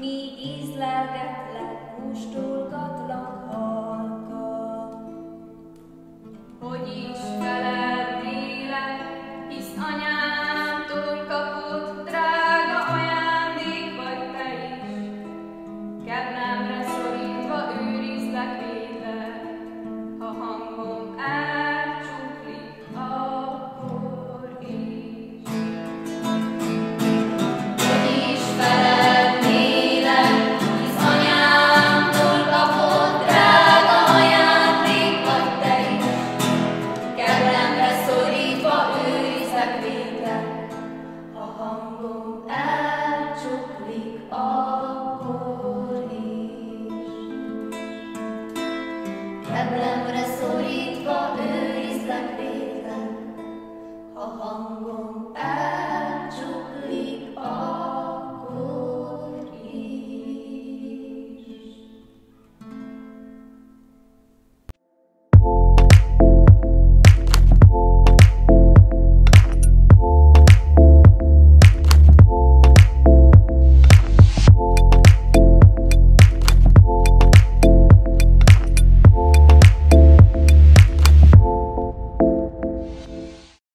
míg ízlelgetlek, kóstolgatlak, Abraham.